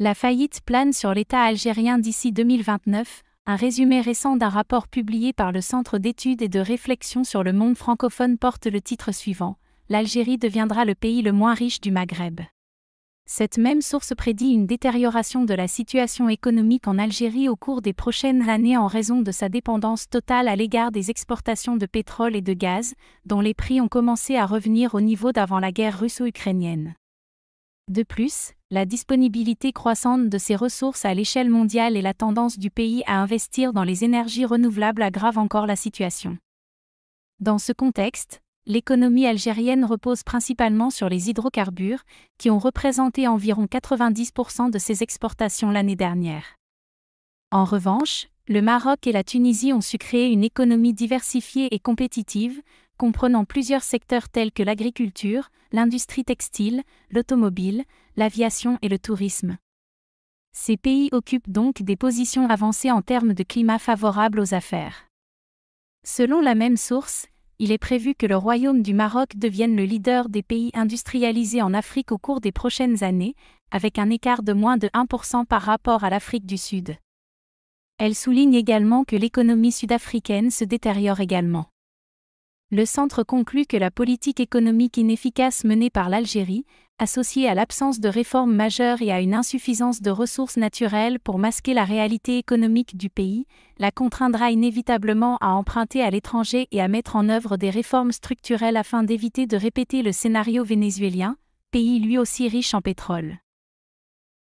La faillite plane sur l'État algérien d'ici 2029, un résumé récent d'un rapport publié par le Centre d'études et de réflexion sur le monde francophone porte le titre suivant L'Algérie deviendra le pays le moins riche du Maghreb. Cette même source prédit une détérioration de la situation économique en Algérie au cours des prochaines années en raison de sa dépendance totale à l'égard des exportations de pétrole et de gaz, dont les prix ont commencé à revenir au niveau d'avant la guerre russo-ukrainienne. De plus, la disponibilité croissante de ces ressources à l'échelle mondiale et la tendance du pays à investir dans les énergies renouvelables aggravent encore la situation. Dans ce contexte, l'économie algérienne repose principalement sur les hydrocarbures, qui ont représenté environ 90% de ses exportations l'année dernière. En revanche, le Maroc et la Tunisie ont su créer une économie diversifiée et compétitive, comprenant plusieurs secteurs tels que l'agriculture, l'industrie textile, l'automobile, l'aviation et le tourisme. Ces pays occupent donc des positions avancées en termes de climat favorable aux affaires. Selon la même source, il est prévu que le Royaume du Maroc devienne le leader des pays industrialisés en Afrique au cours des prochaines années, avec un écart de moins de 1% par rapport à l'Afrique du Sud. Elle souligne également que l'économie sud-africaine se détériore également. Le centre conclut que la politique économique inefficace menée par l'Algérie, associée à l'absence de réformes majeures et à une insuffisance de ressources naturelles pour masquer la réalité économique du pays, la contraindra inévitablement à emprunter à l'étranger et à mettre en œuvre des réformes structurelles afin d'éviter de répéter le scénario vénézuélien, pays lui aussi riche en pétrole.